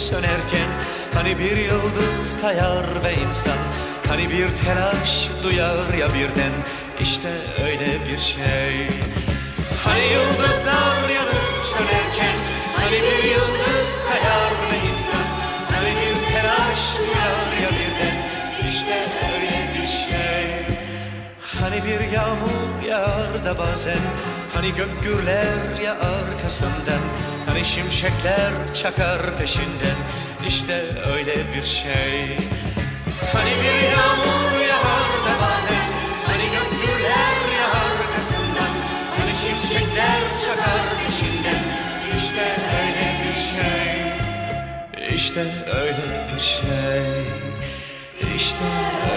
sönerken Hani bir yıldız kayar ve insan Hani bir telaş duyar ya birden İşte öyle bir şey. Hani yıldızlar yanıp sönerken Hani bir yıldız kayar ve insan Hani bir telaş duyar ya birden İşte öyle bir şey. Hani bir yağmur yağar da bazen Hani gök gürler ya arkasından Hani şimşekler çakar peşinden İşte öyle bir şey. Hani bir yağmur yağar da bazen Hani gök gürler ya arkasından Hani şimşekler çakar peşinden İşte öyle bir şey. İşte öyle bir şey İşte öyle